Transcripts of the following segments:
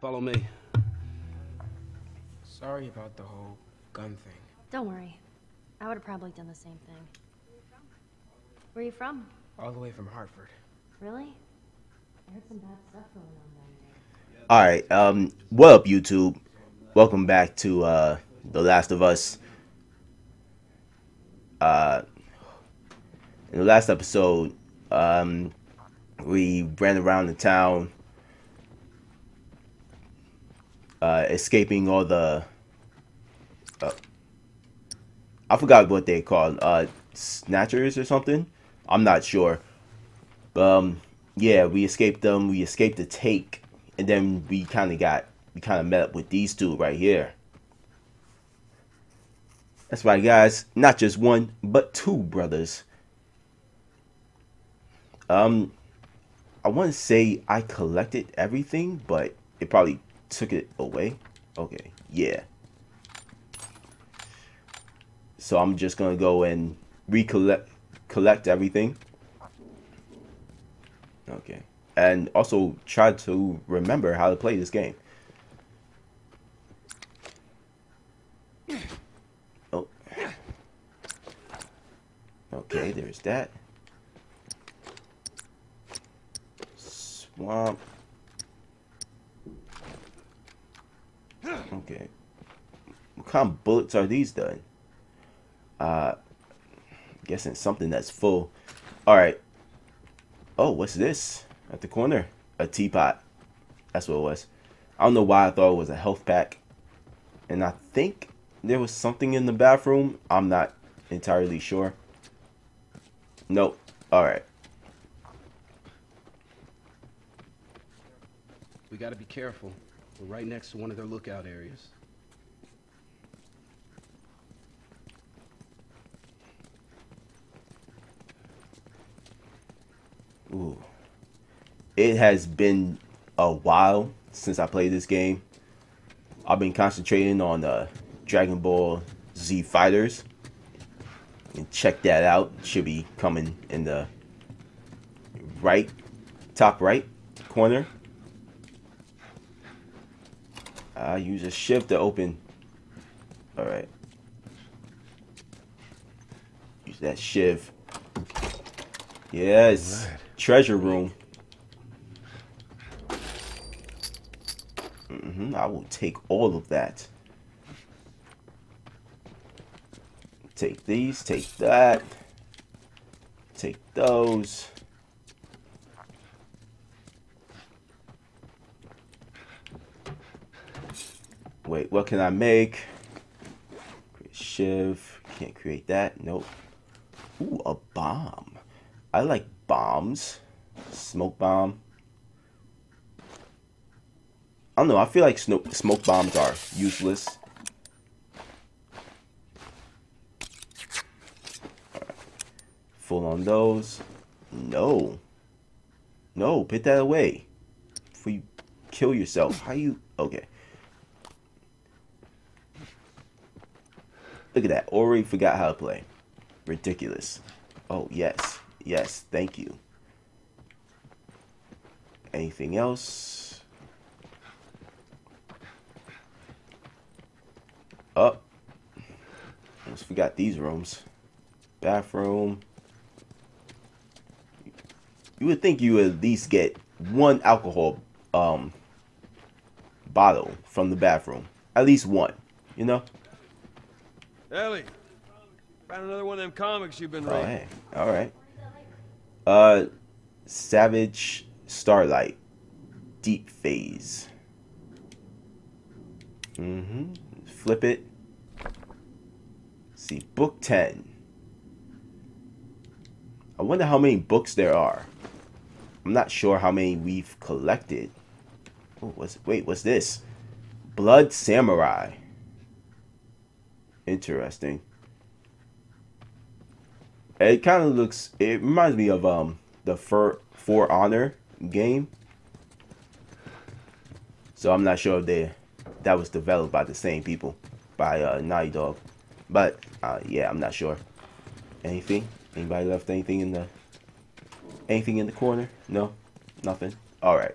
Follow me. Sorry about the whole gun thing. Don't worry. I would have probably done the same thing. Where are you from? All the way from Hartford. Really? I heard some bad stuff going on down there. All right. Um, what up, YouTube? Welcome back to uh, The Last of Us. Uh, in the last episode, um, we ran around the town, uh, escaping all the. Uh, I forgot what they called uh, snatchers or something. I'm not sure. Um, yeah, we escaped them. We escaped the take, and then we kind of got we kind of met up with these two right here. That's right, guys. Not just one, but two brothers. Um, I want to say I collected everything, but it probably took it away. Okay, yeah. So I'm just gonna go and recollect collect everything. Okay. And also try to remember how to play this game. Oh. Okay, there's that. Swamp. Okay. What kind of bullets are these done? Uh, guessing something that's full. Alright. Oh, what's this? At the corner? A teapot. That's what it was. I don't know why I thought it was a health pack. And I think there was something in the bathroom. I'm not entirely sure. Nope. Alright. We gotta be careful. We're right next to one of their lookout areas. Ooh. It has been a while since I played this game. I've been concentrating on uh, Dragon Ball Z Fighters. And check that out. Should be coming in the right, top right corner. I use a shiv to open. Alright. Use that shiv. Yes. Alright. Treasure room. hmm I will take all of that. Take these, take that. Take those. Wait, what can I make? Create shiv. Can't create that. Nope. Ooh, a bomb. I like bombs. Smoke bomb. I don't know. I feel like smoke, bombs are useless. Full on those. No. No, put that away. Before you kill yourself. How you... Okay. Look at that. Already forgot how to play. Ridiculous. Oh, yes. Yes, thank you. Anything else? Oh. Almost forgot these rooms. Bathroom. You would think you would at least get one alcohol um bottle from the bathroom. At least one, you know? Ellie, found another one of them comics you've been reading. hey. All right. Uh, Savage Starlight, Deep Phase. Mm-hmm. Flip it. see, book ten. I wonder how many books there are. I'm not sure how many we've collected. Oh, what's wait? What's this? Blood Samurai. Interesting. It kind of looks. It reminds me of um the For For Honor game. So I'm not sure if they that was developed by the same people, by uh, Naughty Dog. But uh, yeah, I'm not sure. Anything? Anybody left anything in the anything in the corner? No, nothing. All right.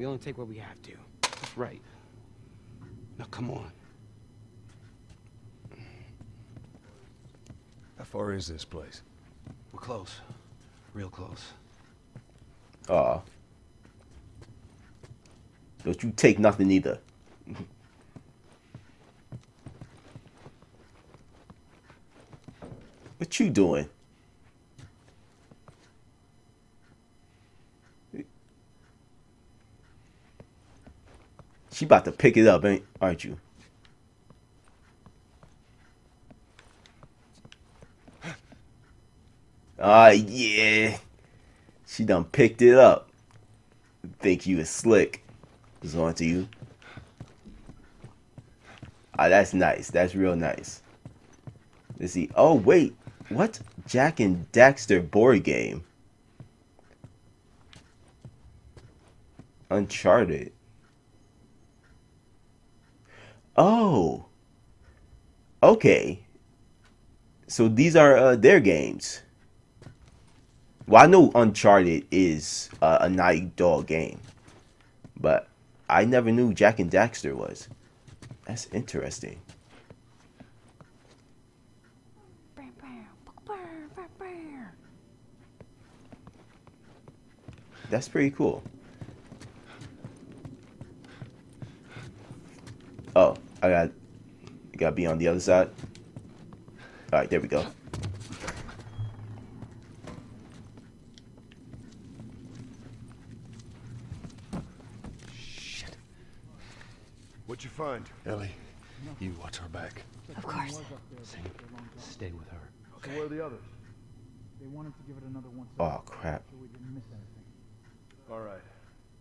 We only take what we have to. That's right. Now come on. How far is this place? We're close. Real close. Aw. Don't you take nothing either. what you doing? She about to pick it up, ain't aren't you? Ah, yeah. She done picked it up. Think you is slick. It's on to you. Ah, that's nice. That's real nice. Let's see. Oh, wait. What? Jak and Daxter board game. Uncharted. Oh. Okay. So these are uh, their games. Well, I know Uncharted is uh, a Naughty Dog game, but I never knew Jak and Daxter was. That's interesting. That's pretty cool. Oh, I got, I got to be on the other side. All right, there we go. Shit. What'd you find? Ellie, you watch our back. Of course. Sam, stay with her. So where are the others? They wanted to give it another once Oh crap. so we didn't miss anything. All right.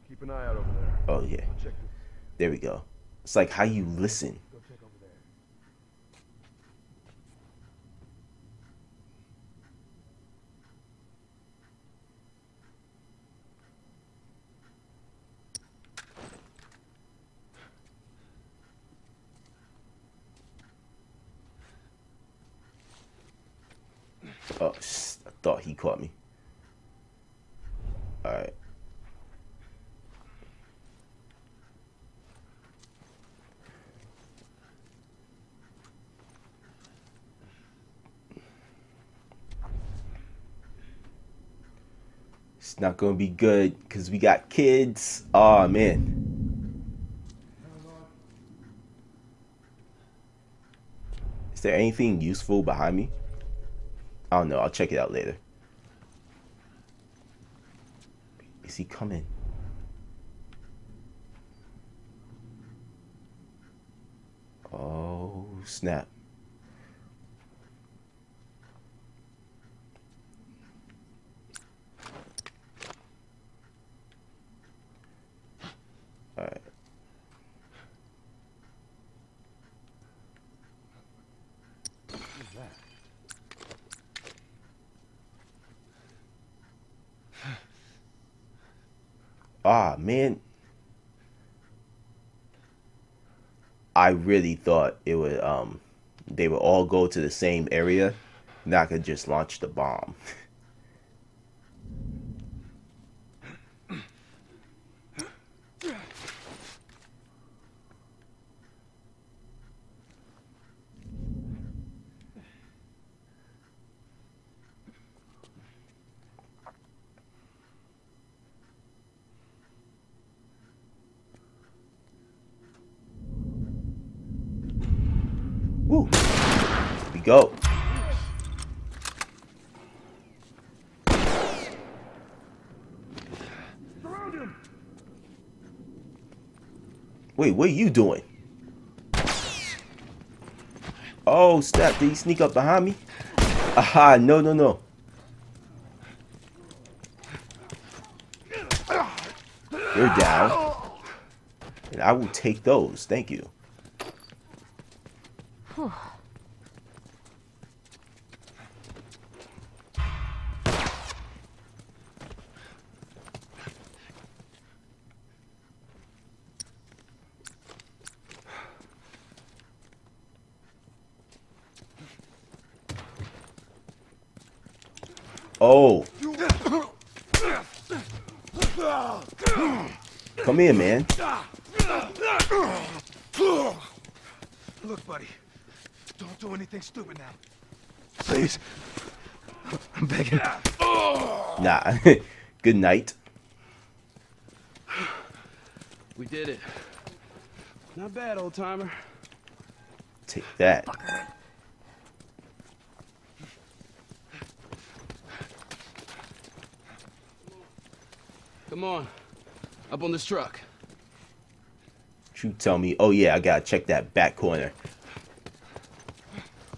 Keep an eye out over there. Oh yeah. I'll check this. There we go. It's like how you listen. Oh, I thought he caught me. All right. Not gonna be good because we got kids. Oh man. Is there anything useful behind me? I don't know. I'll check it out later. Is he coming? Oh, snap. Alright. Ah, man. I really thought it would um they would all go to the same area. and I could just launch the bomb. Woo. Here we go. Wait, what are you doing? Oh, snap. Did he sneak up behind me? Aha, no, no, no. You're down. And I will take those. Thank you. Oh. Come here, man. Look, buddy. Don't do anything stupid now. Please. I'm begging. Nah. Good night. We did it. Not bad, old timer. Take that. Come on. Up on this truck. You tell me, oh yeah, I gotta check that back corner.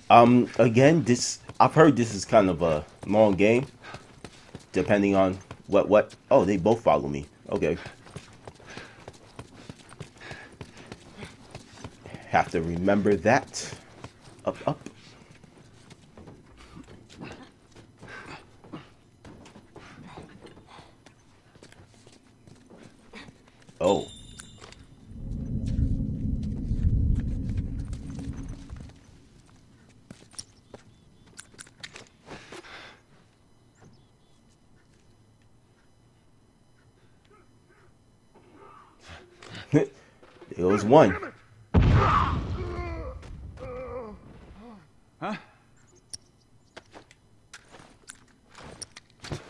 Um, again, this I've heard this is kind of a long game, depending on what what. Oh, they both follow me. Okay. Have to remember that. Up, up. Oh. there goes one. Huh?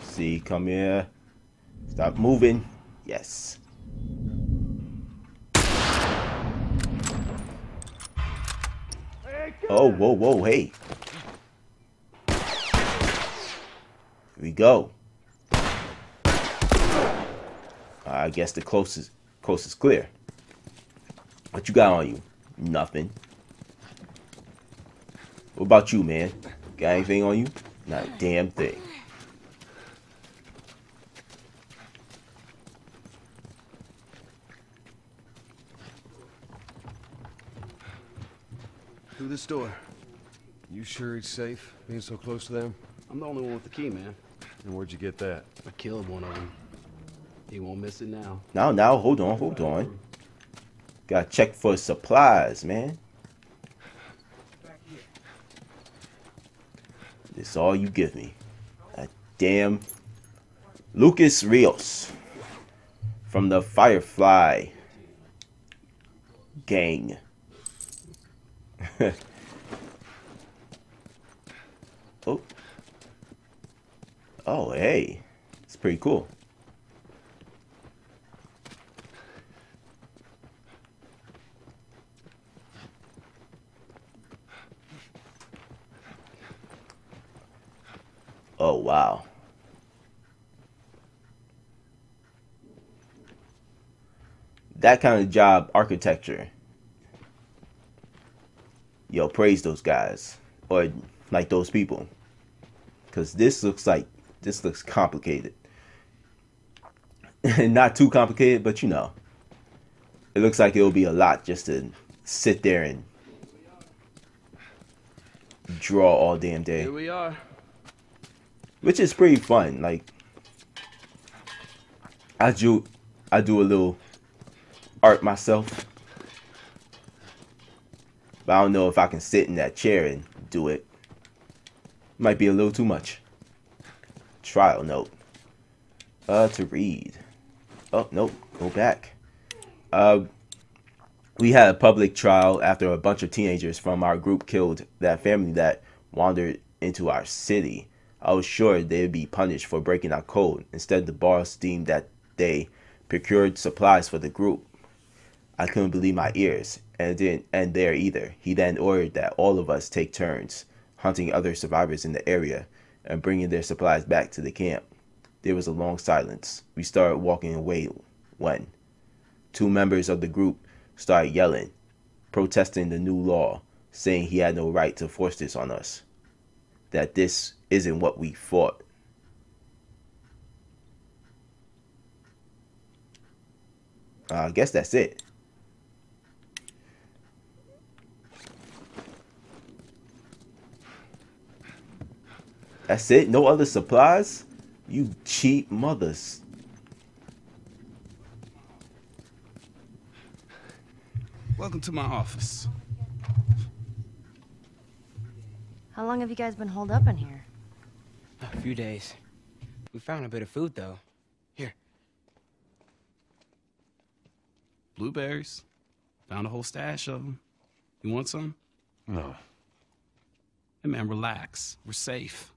See, come here. Stop moving. Yes. Oh, whoa, whoa, hey. Here we go. I guess the closest closest clear. What you got on you? Nothing. What about you, man? Got anything on you? Not a damn thing. Through this door. You sure it's safe being so close to them? I'm the only one with the key, man. And where'd you get that? I killed one of them. He won't miss it now. Now, now, hold on, hold on. Gotta check for supplies, man. This all you give me. A damn Lucas Rios from the Firefly gang. oh. Oh, hey. It's pretty cool. Oh, wow. That kind of job architecture. Yo, praise those guys. Or like those people. Cause this looks like this looks complicated. Not too complicated, but you know. It looks like it'll be a lot just to sit there and draw all damn day Here we are. Which is pretty fun. Like I do, I do a little art myself, but I don't know if I can sit in that chair and do it. Might be a little too much. Trial note. Uh, to read. Oh nope, go back. Uh, we had a public trial after a bunch of teenagers from our group killed that family that wandered into our city. I was sure they'd be punished for breaking our code. Instead, the boss deemed that they procured supplies for the group. I couldn't believe my ears, and it didn't end there either. He then ordered that all of us take turns hunting other survivors in the area and bringing their supplies back to the camp. There was a long silence. We started walking away when two members of the group started yelling, protesting the new law, saying he had no right to force this on us. That this isn't what we fought. Uh, I guess that's it. That's it? No other supplies? You cheap mothers. Welcome to my office. How long have you guys been holed up in here? A few days. We found a bit of food, though. Here. Blueberries. Found a whole stash of them. You want some? No. Hey man, relax. We're safe.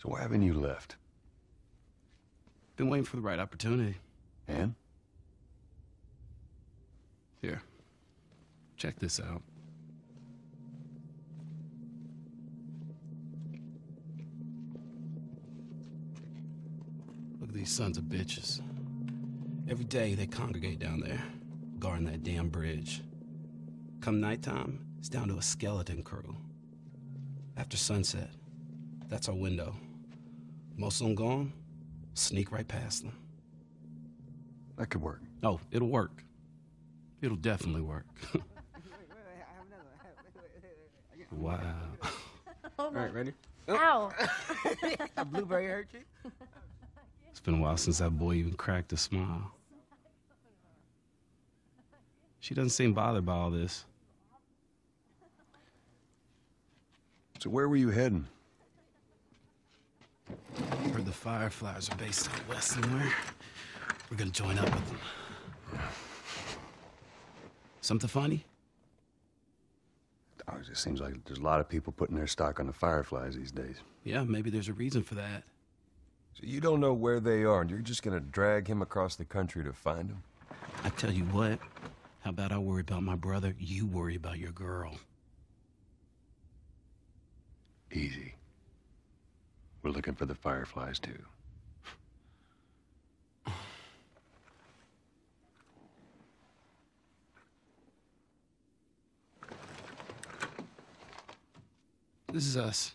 So why haven't you left? Been waiting for the right opportunity. And? Here. Check this out. Look these sons of bitches. Every day they congregate down there, guarding that damn bridge. Come nighttime, it's down to a skeleton crew. After sunset, that's our window. Most of them gone, sneak right past them. That could work. Oh, it'll work. It'll definitely work. wow. All right, ready? Ow! A blueberry hurt you? It's been a while since that boy even cracked a smile. She doesn't seem bothered by all this. So where were you heading? Heard the Fireflies are based out west somewhere. We're gonna join up with them. Something funny? Oh, it just seems like there's a lot of people putting their stock on the Fireflies these days. Yeah, maybe there's a reason for that. So you don't know where they are, and you're just gonna drag him across the country to find them? I tell you what, how about I worry about my brother, you worry about your girl. Easy. We're looking for the Fireflies, too. This is us.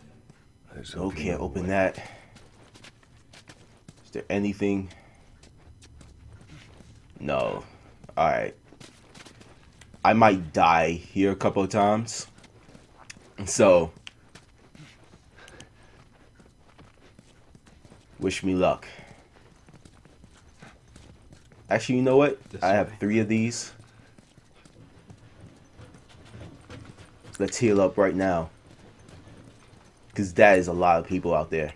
you can't open what- that. Is there anything? No. Alright. I might die here a couple of times. So. Wish me luck. Actually, you know what? This I have way. three of these. Let's heal up right now. Because that is a lot of people out there.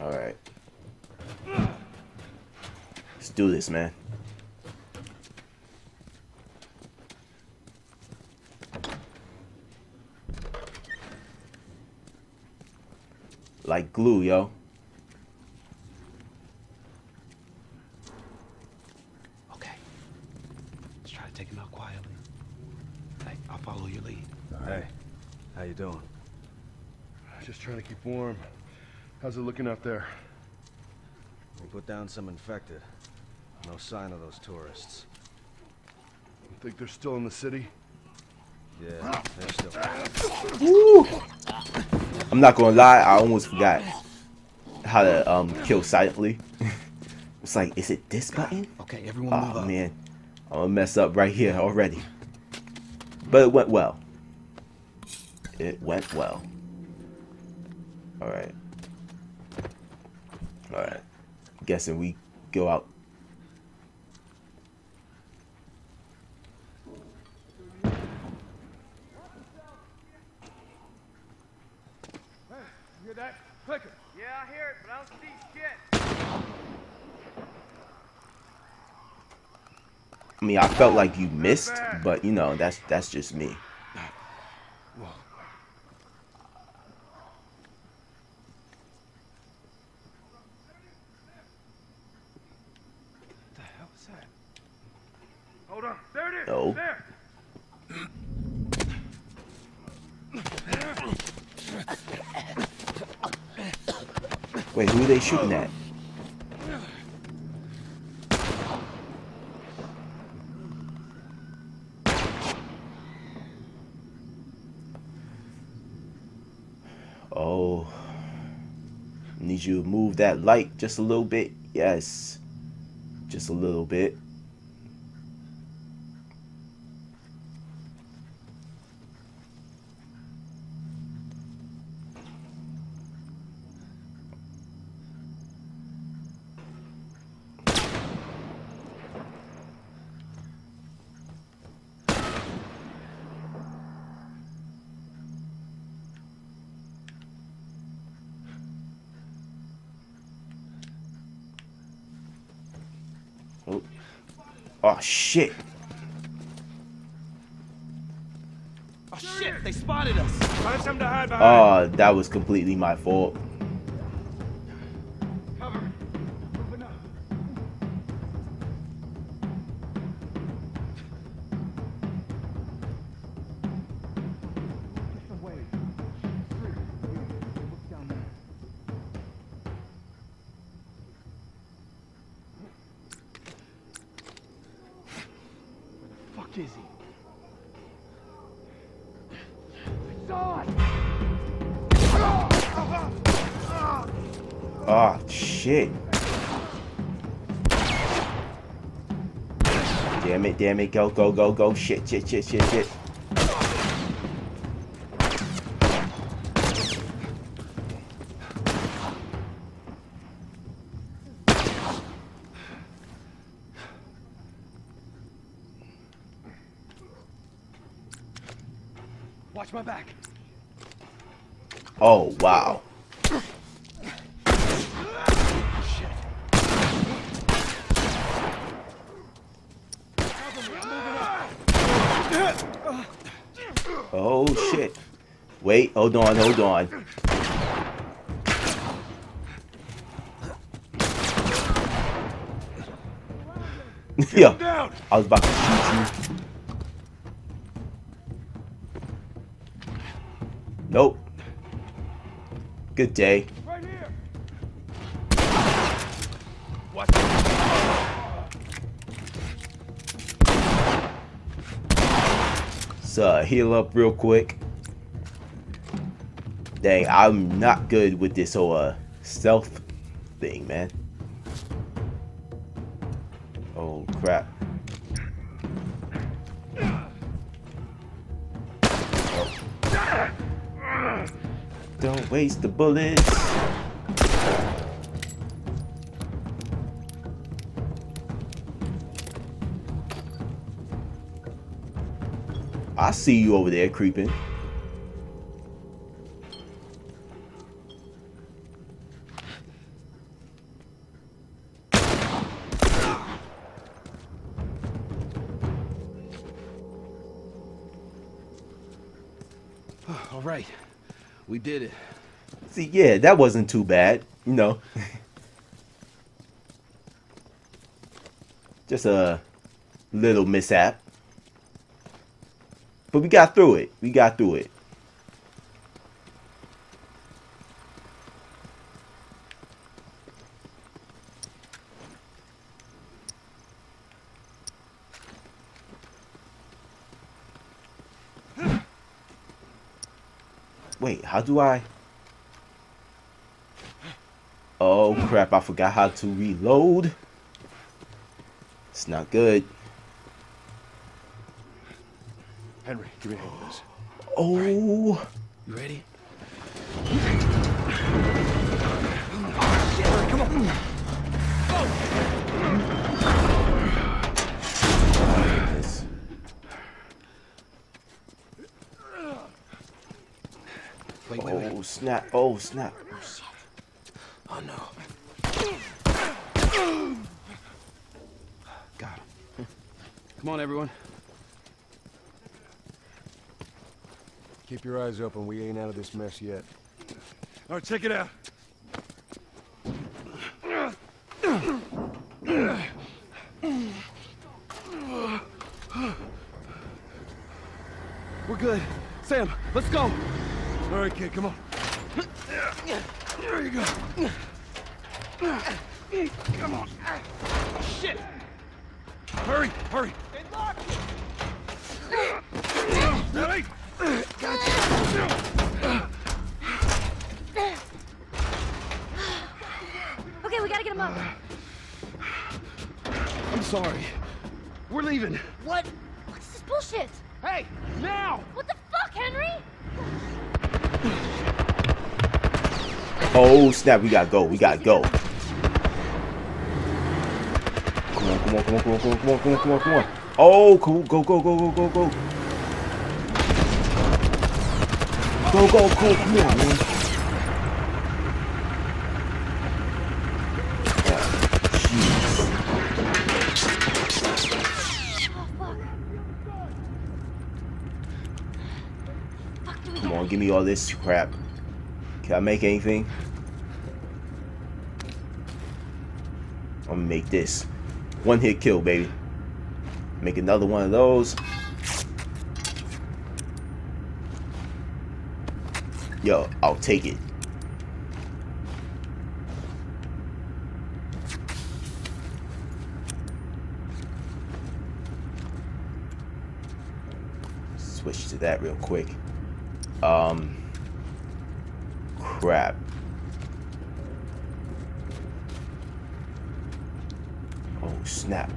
Alright. Let's do this, man. Like glue, yo. Okay. Let's try to take him out quietly. Hey, I'll follow your lead. Hey, how you doing? Just trying to keep warm. How's it looking out there? We put down some infected. No sign of those tourists. You think they're still in the city? Yeah, they're still. I'm not gonna lie, I almost forgot how to um kill silently. it's like, is it this button? Okay, everyone move Oh up. man, I'm gonna mess up right here already. But it went well. It went well. Alright. Alright. Guessing we go out. You hear that? Clicker. Yeah, I hear it, but I don't see shit. I mean, I felt like you missed, but you know, that's that's just me. the hell is that? Hold on. There it is. No. There. Wait, who are they shooting at? Oh. Need you to move that light just a little bit. Yes. Just a little bit. Oh shit. Oh shit, they spotted us. Find something to hide behind. Oh, that was completely my fault. Oh shit. Damn it, damn it, go, go, go, go. Shit, shit, shit, shit, shit. Watch my back. Oh, wow. Oh shit. Wait, hold on, hold on. yeah, I was about to shoot you. Nope. Good day. Right here. So uh, heal up real quick. Dang, I'm not good with this whole uh, stealth thing, man. Oh crap. Don't waste the bullets. I see you over there creeping. Did it. See, yeah, that wasn't too bad, you know. Just a little mishap. But we got through it. We got through it. Wait, how do I? Oh crap, I forgot how to reload. It's not good. Henry, give me a hand with this. Oh, You ready? Snap! Oh snap! Oh, oh no. Got him. Come on, everyone. Keep your eyes open. We ain't out of this mess yet. All right, check it out. We're good. Sam, let's go. All right, kid, come on. There you go. Come on. Shit! Hurry, hurry. Okay, we gotta get him up. I'm sorry. We're leaving. What? What's this bullshit? Hey, now! What the fuck, Henry? Oh snap! We gotta go. We gotta go. Come on! Come on! Come on! Come on! Come on! Come on! Come on! Come on! Oh, come on! Oh, cool! Go! Go! Go! Go! Go! Go! Go! Go! Go! Come on, man. Jeez. Oh, fuck. Fuck, do we Come on, give me all this crap. Can I make anything? I'm gonna make this. One hit kill, baby. Make another one of those. Yo, I'll take it. Switch to that real quick. Um, crap. Oh, snap.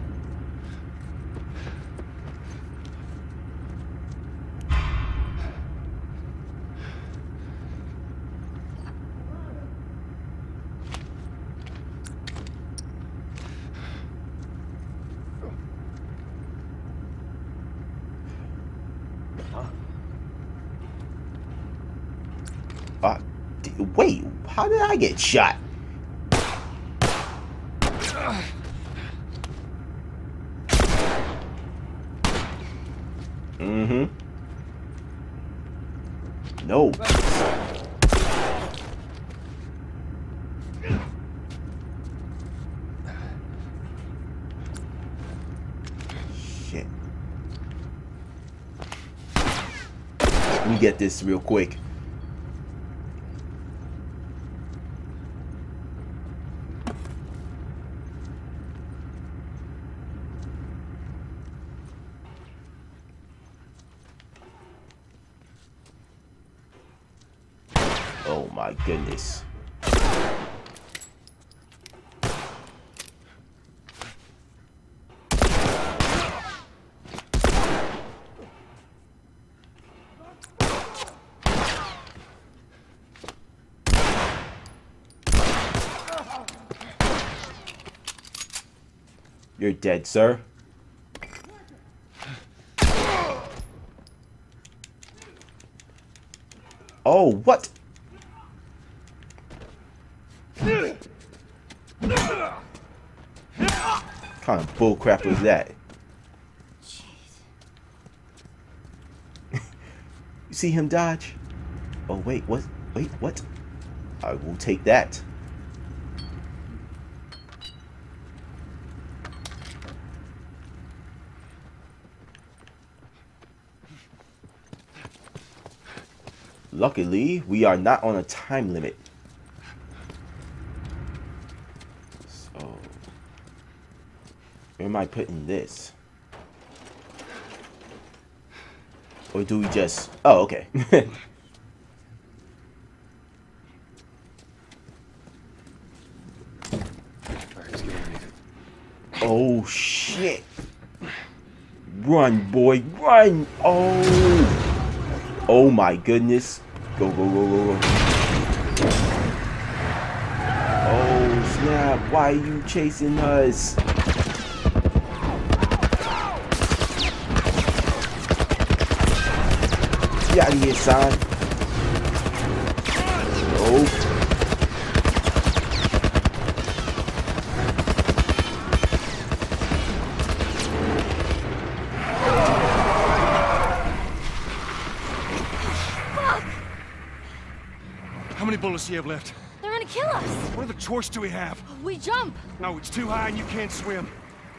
Uh, d- wait, how did I get shot? Mm-hmm. No. Shit. Let me get this real quick. Oh my goodness. You're dead, sir. Oh, what? kind of bullcrap was that? you see him dodge? Oh wait, what? Wait, what? I will take that. Luckily, we are not on a time limit. So, where am I putting this? Or do we just... Oh, okay. oh, shit. Run, boy, run. Oh. Oh, my goodness. Go, go, go, go, go. Oh, snap. Why are you chasing us? Get out of here, son. Nope. How many bullets do you have left? They're gonna kill us. What other choice do we have? We jump. No, it's too high and you can't swim.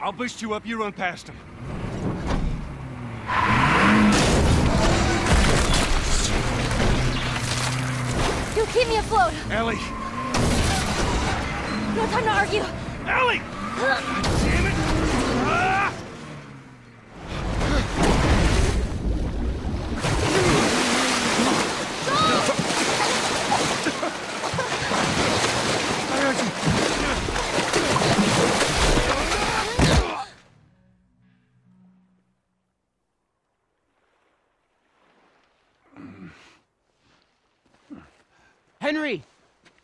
I'll boost you up, you run past them. You'll keep me afloat. Ellie! No time to argue. Ellie!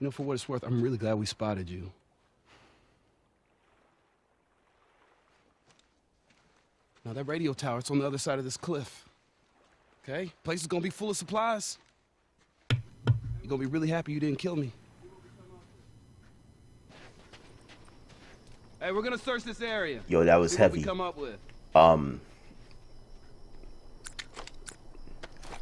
You know, for what it's worth, I'm really glad we spotted you. Now, that radio tower, it's on the other side of this cliff. Okay? Place is gonna be full of supplies. You're gonna be really happy you didn't kill me. Hey, we're gonna search this area. Yo, that was See what we heavy. come up with. Um,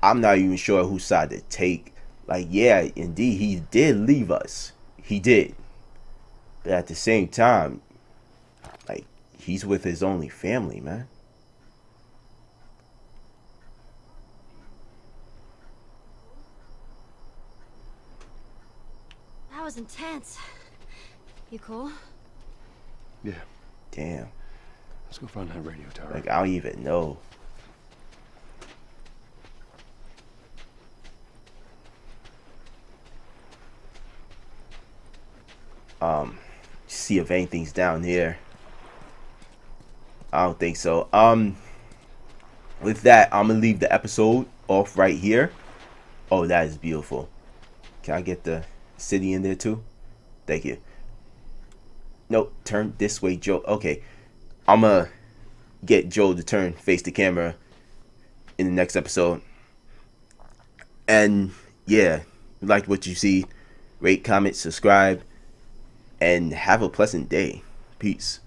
I'm not even sure whose side to take. Like, yeah, indeed, he did leave us. He did. But at the same time, like, he's with his only family, man. That was intense. You cool? Yeah, Damn. let's go find that radio tower. Like, I don't even know. Um, see if anything's down here. I don't think so. Um, with that, I'm gonna leave the episode off right here. Oh, that is beautiful. Can I get the city in there too? Thank you. Nope, turn this way, Joe. Okay, I'm gonna get Joe to turn face the camera in the next episode. And yeah, like what you see, rate, comment, subscribe, and have a pleasant day. Peace.